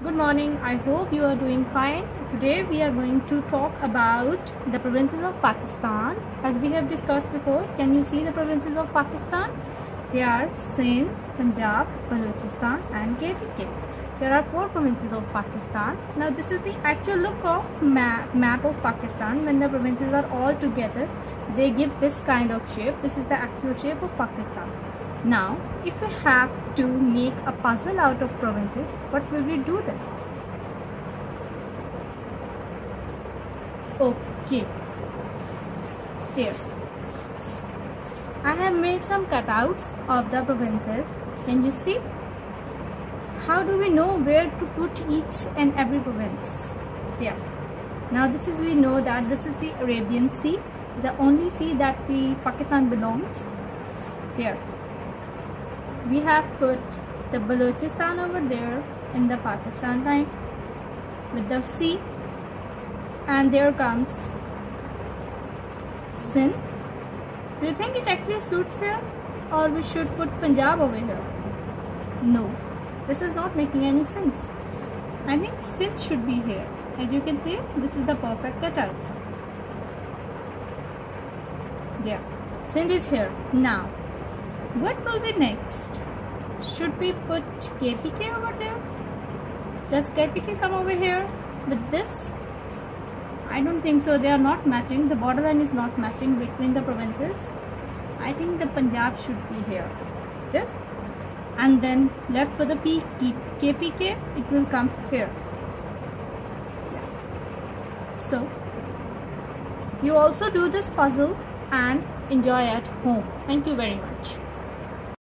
Good morning. I hope you are doing fine. Today we are going to talk about the provinces of Pakistan. As we have discussed before, can you see the provinces of Pakistan? They are Sindh, Punjab, Balochistan and KPK. There are four provinces of Pakistan. Now this is the actual look of map, map of Pakistan when the provinces are all together. They give this kind of shape. This is the actual shape of Pakistan. Now, if we have to make a puzzle out of provinces, what will we do then? Okay, here. I have made some cutouts of the provinces. Can you see? How do we know where to put each and every province? There. Now this is we know that this is the Arabian Sea, the only sea that we Pakistan belongs. There we have put the Balochistan over there in the Pakistan line with the sea and there comes Sindh. Do you think it actually suits here or we should put Punjab over here? No, this is not making any sense. I think Sindh should be here. As you can see, this is the perfect cutout. There, Sindh is here. Now, what will be next? Should we put KPK over there? Does KPK come over here with this? I don't think so. They are not matching. The borderline is not matching between the provinces. I think the Punjab should be here. This and then left for the P KPK it will come here. So you also do this puzzle and enjoy at home. Thank you very much.